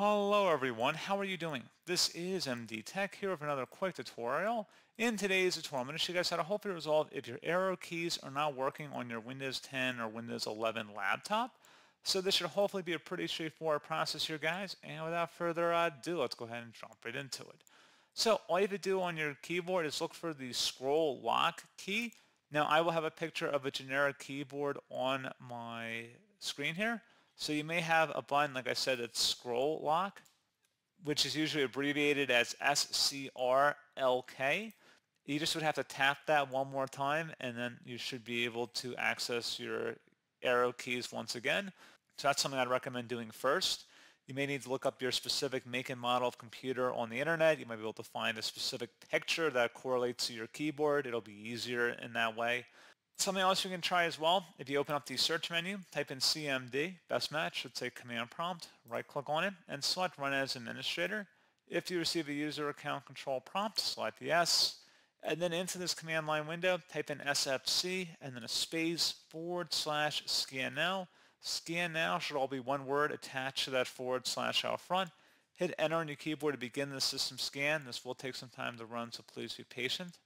Hello everyone, how are you doing? This is MD Tech here with another quick tutorial. In today's tutorial, I'm going to show you guys how to hopefully resolve if your arrow keys are not working on your Windows 10 or Windows 11 laptop. So this should hopefully be a pretty straightforward process here guys, and without further ado, let's go ahead and jump right into it. So all you have to do on your keyboard is look for the scroll lock key. Now I will have a picture of a generic keyboard on my screen here. So you may have a button, like I said, that's scroll lock, which is usually abbreviated as SCRLK. You just would have to tap that one more time and then you should be able to access your arrow keys once again. So that's something I'd recommend doing first. You may need to look up your specific make and model of computer on the internet. You might be able to find a specific picture that correlates to your keyboard. It'll be easier in that way. Something else you can try as well, if you open up the search menu, type in CMD, best match, should say command prompt, right click on it, and select run as administrator. If you receive a user account control prompt, select yes, and then into this command line window, type in SFC and then a space forward slash scan now. Scan now should all be one word attached to that forward slash out front. Hit enter on your keyboard to begin the system scan. This will take some time to run, so please be patient.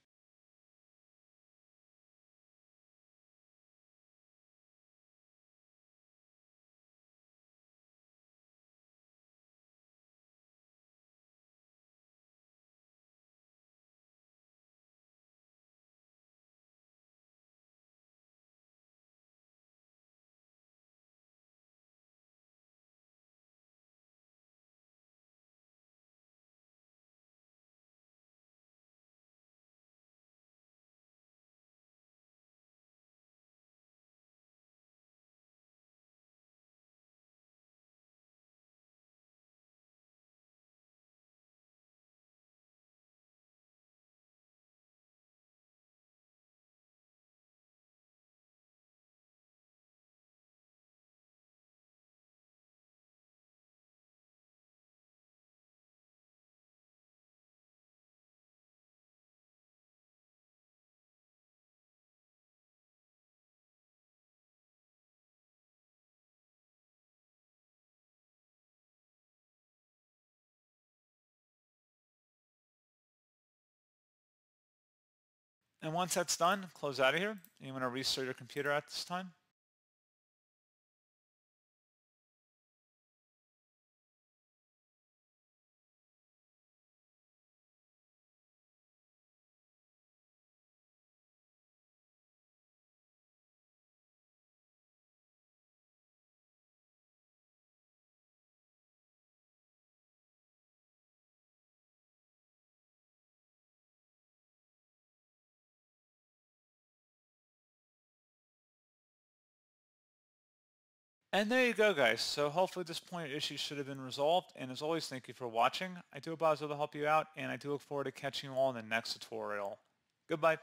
And once that's done, close out of here. You want to restart your computer at this time. And there you go, guys. So hopefully this point issue should have been resolved. And as always, thank you for watching. I do hope I was able to help you out, and I do look forward to catching you all in the next tutorial. Goodbye.